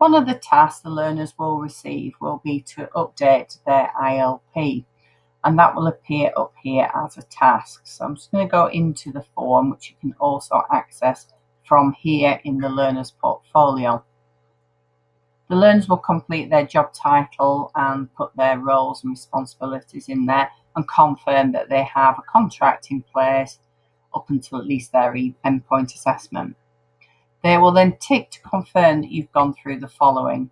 One of the tasks the learners will receive will be to update their ILP and that will appear up here as a task. So I'm just going to go into the form which you can also access from here in the learner's portfolio. The learners will complete their job title and put their roles and responsibilities in there and confirm that they have a contract in place up until at least their endpoint assessment. They will then tick to confirm that you've gone through the following.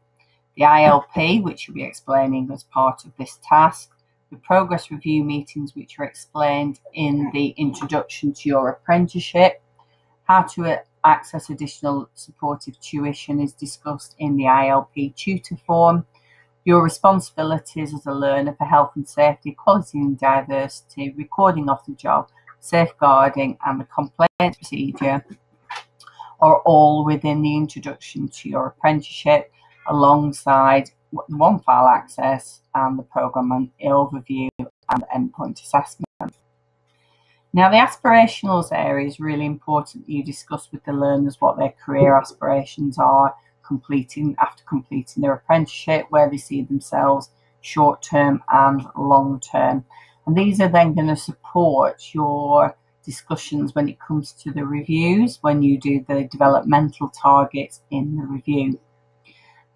The ILP, which you'll be explaining as part of this task, the progress review meetings, which are explained in the introduction to your apprenticeship, how to access additional supportive tuition is discussed in the ILP tutor form, your responsibilities as a learner for health and safety, equality and diversity, recording off the job, safeguarding and the complaint procedure, are all within the introduction to your apprenticeship alongside OneFile access and the program and overview and endpoint assessment. Now, the aspirationals area is really important that you discuss with the learners what their career aspirations are, completing after completing their apprenticeship, where they see themselves short term and long term. And these are then going to support your discussions when it comes to the reviews, when you do the developmental targets in the review.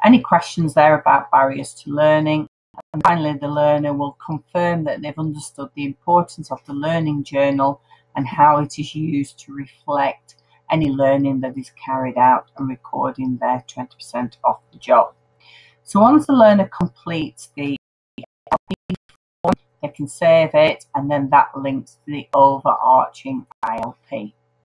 Any questions there about barriers to learning? And finally, the learner will confirm that they've understood the importance of the learning journal and how it is used to reflect any learning that is carried out and recording their 20% off the job. So once the learner completes the they can save it and then that links to the overarching ILP.